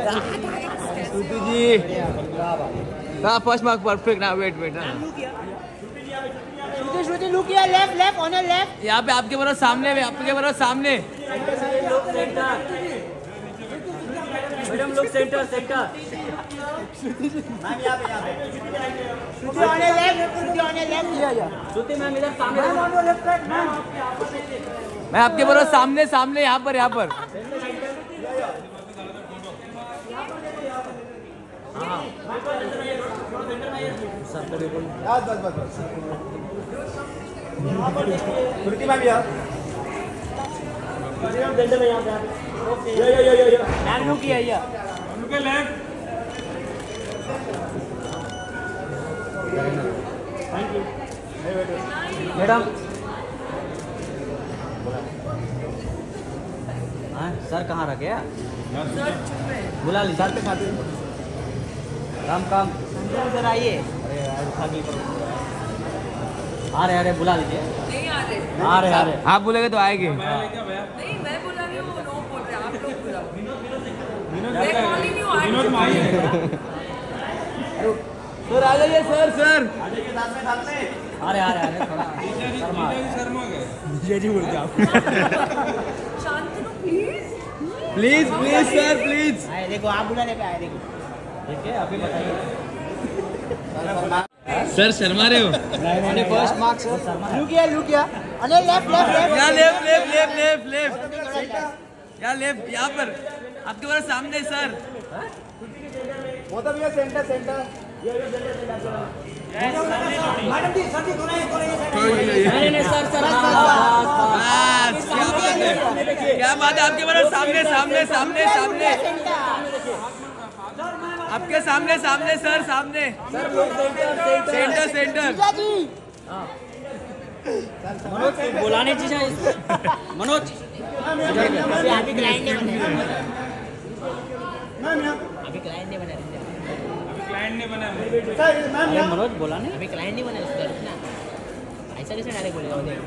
Shruti ji. First mark perfect ना wait wait ना Shruti Shruti look here left left on left यहाँ पे आपके बरोबर सामने में आपके बरोबर सामने। मैडम लोग centre centre Shruti on left Shruti on left here here Shruti ma'am इधर सामने। On left side ma'am. मैं आपके बरोबर सामने सामने यहाँ पर यहाँ पर। यो यो यो यो यो मैडम हाँ सर कहाँ रखे बुला लीजिए सर पे खाते काम काम इधर आइए। अरे। आ रहे आ रहे बुला लीजिए। नहीं आ रहे। आ रहे आ रहे। आप बोलेगे तो आएँगे। नहीं मैं बुला रही हूँ नो बोल रहे हैं, आप लोग बुलाओ। you, I'm- सर आ जाइए सर सर। आ रहे आ रहे आ रहे थोड़ा। Sharma. Shantanu please please please sir please आए देखो आप बुलाने पे आए देखो। ठीक है अभी बताइए। सर शर्मा रहे हो? First mark sir look here look here on left left left यहाँ left left left left left यहाँ लेफ़्ट यहाँ पर। आपके बरोबर सामने सर। वो तो भैया centre centre madam ji sir ji दोनों एक और नहीं नहीं सर सर बस क्या बात है? क्या बात है? आपके बरोबर सामने सामने सामने सामने। आपके सामने सामने सर सामने। Centre centre ji. बुलाने चाहिए इसको मनोज। अभी अभी क्लाइंट ने बनाया अभी क्लाइंट ने बनाया मनोज बोला नहीं। अभी क्लाइंट नहीं बना उसका रुकना ऐसा कैसे डायरेक्ट बोलेगा वो देखो।